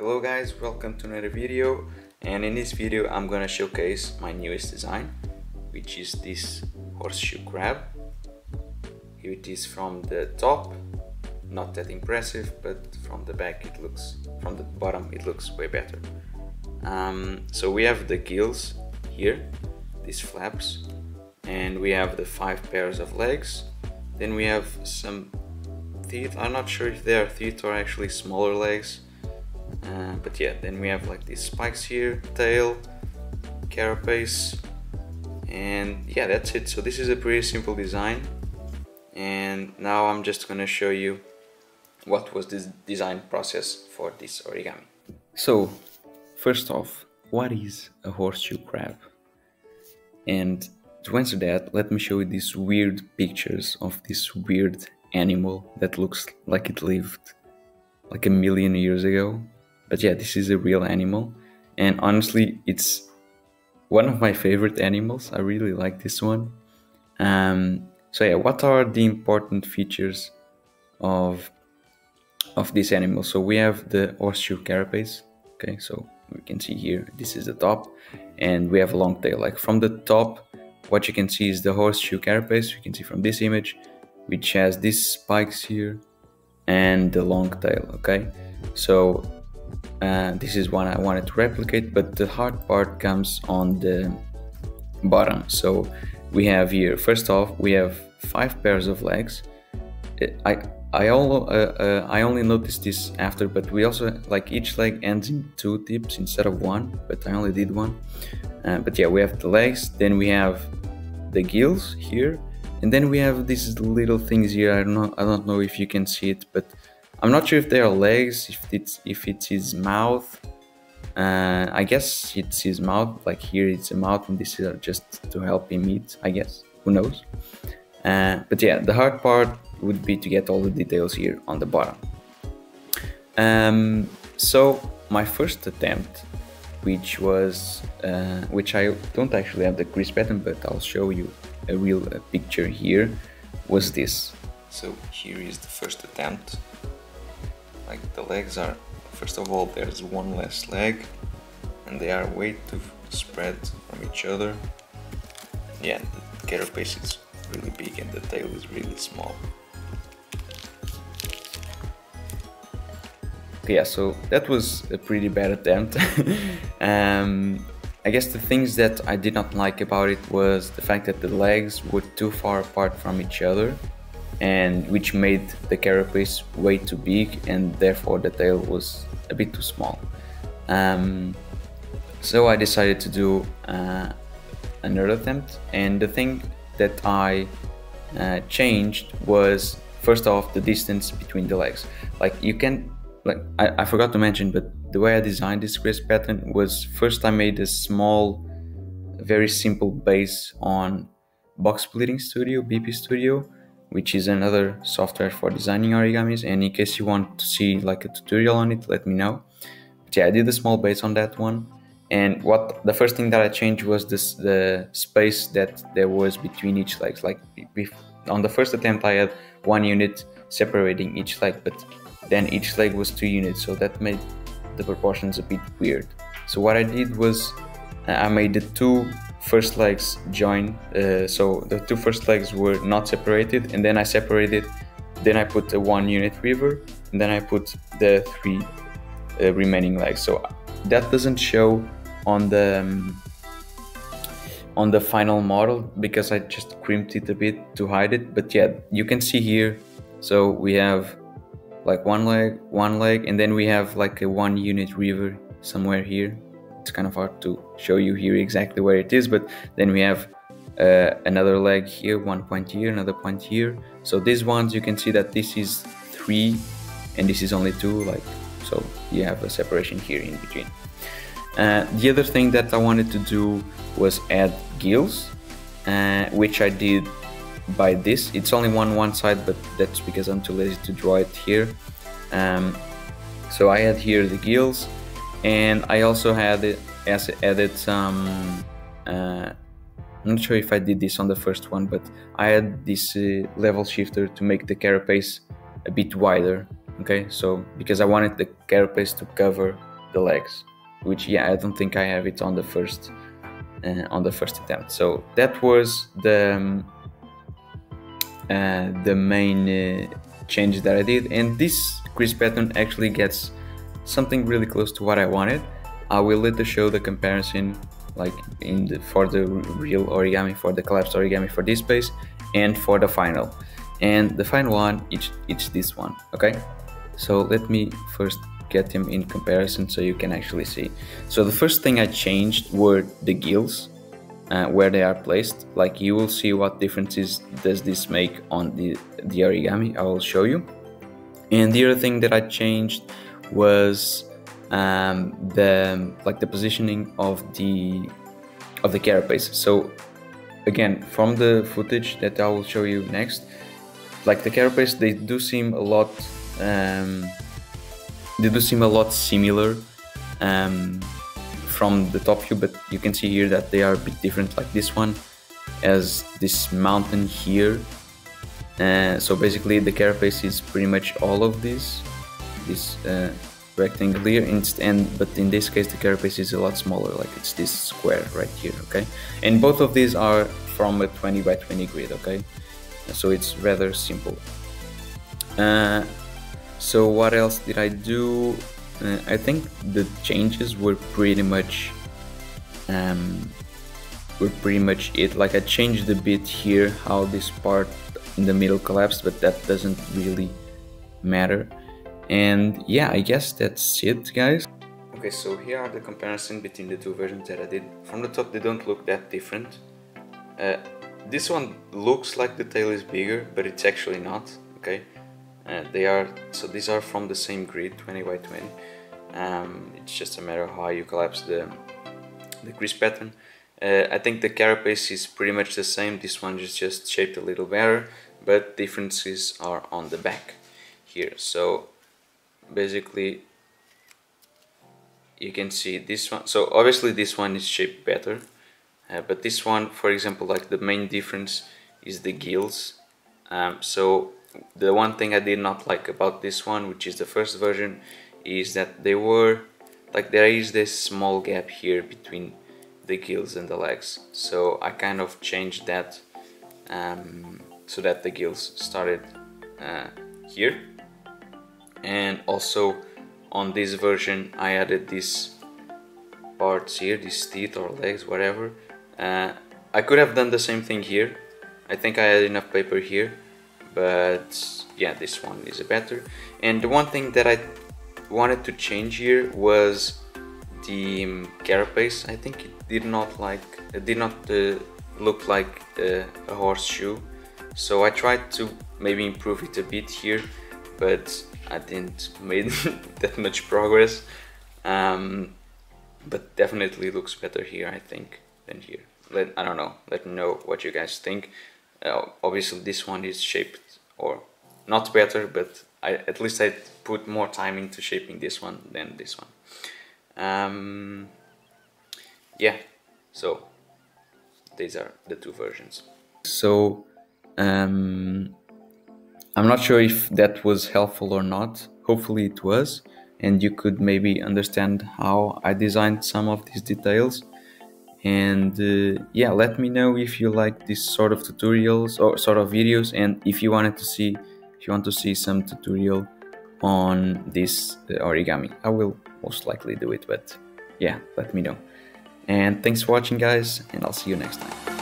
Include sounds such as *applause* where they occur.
Hello guys, welcome to another video. And in this video I'm gonna showcase my newest design which is this horseshoe crab. Here it is from the top, not that impressive but from the back it looks, from the bottom it looks way better. Um, so we have the gills here, these flaps. And we have the five pairs of legs. Then we have some teeth. I'm not sure if they are teeth or actually smaller legs uh, but yeah then we have like these spikes here tail carapace and yeah that's it. So this is a pretty simple design. And now I'm just gonna show you what was this design process for this origami. So first off what is a horseshoe crab? And to answer that let me show you these weird pictures of this weird animal that looks like it lived like a million years ago but yeah, this is a real animal. And honestly, it's one of my favorite animals. I really like this one. Um, so yeah, what are the important features of of this animal? So we have the horseshoe carapace. Okay, so we can see here, this is the top, and we have a long tail. Like from the top, what you can see is the horseshoe carapace. You can see from this image, which has these spikes here and the long tail. Okay, so uh, this is one I wanted to replicate but the hard part comes on the bottom. So we have here first off we have five pairs of legs. I I, all, uh, uh, I only noticed this after but we also like each leg ends in two tips instead of one but I only did one. Uh, but yeah we have the legs then we have the gills here and then we have these little things here. I don't know I don't know if you can see it but I'm not sure if they are legs, if it's if it's his mouth. Uh, I guess it's his mouth. Like here, it's a mouth, and this is just to help him eat. I guess. Who knows? Uh, but yeah, the hard part would be to get all the details here on the bottom. Um, so my first attempt, which was uh, which I don't actually have the crease pattern, but I'll show you a real uh, picture here, was this. So here is the first attempt like the legs are first of all there's one less leg and they are way too spread from each other. Yeah the carapace is really big and the tail is really small. Yeah so that was a pretty bad attempt. *laughs* Um, I guess the things that I did not like about it was the fact that the legs were too far apart from each other and which made the carapace way too big and therefore the tail was a bit too small. Um, so I decided to do uh, another attempt and the thing that I uh, changed was first off the distance between the legs. Like you can, like I, I forgot to mention, but the way I designed this crease pattern was first I made a small, very simple base on Box Pleating Studio, BP Studio, which is another software for designing origamis. And in case you want to see like a tutorial on it let me know. But yeah i did a small base on that one. And what the first thing that i changed was this the space that there was between each legs. Like if, on the first attempt i had one unit separating each leg but then each leg was two units so that made the proportions a bit weird. So what i did was i made the two first legs join uh, so the two first legs were not separated and then I separated then I put a one unit river and then I put the three uh, remaining legs. So that doesn't show on the um, on the final model because I just crimped it a bit to hide it but yeah you can see here so we have like one leg one leg and then we have like a one unit river somewhere here it's kind of hard to show you here exactly where it is but then we have uh, another leg here one point here another point here. So these ones you can see that this is three and this is only two like so you have a separation here in between. Uh, the other thing that I wanted to do was add gills uh, which I did by this. It's only one one side but that's because I'm too lazy to draw it here. Um, so I had here the gills and I also had it, as added some. Uh, I'm not sure if I did this on the first one, but I had this uh, level shifter to make the carapace a bit wider. Okay, so because I wanted the carapace to cover the legs which yeah i don't think i have it on the first uh, on the first attempt so that was the um, uh, the main uh, changes that i did and this crease pattern actually gets something really close to what i wanted i will later show the comparison like in the for the real origami for the collapsed origami for this space and for the final and the final one it's it's this one okay so let me first get them in comparison so you can actually see. So the first thing I changed were the gills, uh, where they are placed. Like you will see what differences does this make on the, the origami, I will show you. And the other thing that I changed was um, the like the positioning of the of the carapace. So again, from the footage that I will show you next, like the carapace, they do seem a lot um, they do seem a lot similar um, from the top view, but you can see here that they are a bit different. Like this one has this mountain here. Uh, so basically the carapace is pretty much all of this, this uh, rectangle here, and but in this case the carapace is a lot smaller, like it's this square right here, okay? And both of these are from a 20 by 20 grid, okay? So it's rather simple. Uh, so what else did I do? Uh, I think the changes were pretty much um, were pretty much it. Like I changed a bit here how this part in the middle collapsed, but that doesn't really matter. And yeah, I guess that's it, guys. Okay, so here are the comparison between the two versions that I did. From the top, they don't look that different. Uh, this one looks like the tail is bigger, but it's actually not, okay? Uh, they are so these are from the same grid 20 by 20 um, it's just a matter of how you collapse the the crease pattern uh, I think the carapace is pretty much the same this one is just shaped a little better but differences are on the back here so basically you can see this one. So obviously this one is shaped better uh, but this one for example like the main difference is the gills. Um, so the one thing I did not like about this one which is the first version is that they were like there is this small gap here between the gills and the legs. So I kind of changed that um, so that the gills started uh, here and also on this version I added these parts here these teeth or legs whatever. Uh, I could have done the same thing here. I think I had enough paper here but yeah this one is better. And the one thing that I wanted to change here was the um, carapace. I think it did not like it did not uh, look like uh, a horseshoe. So I tried to maybe improve it a bit here but I didn't made *laughs* that much progress um, but definitely looks better here I think than here. Let I don't know. Let me know what you guys think. Uh, obviously this one is shaped or not better but I, at least I put more time into shaping this one than this one. Um, yeah. So these are the two versions. So um, I'm not sure if that was helpful or not. Hopefully it was and you could maybe understand how I designed some of these details. And uh, yeah let me know if you like this sort of tutorials or sort of videos and if you wanted to see if you want to see some tutorial on this uh, origami. I will most likely do it but yeah let me know. And thanks for watching guys and i'll see you next time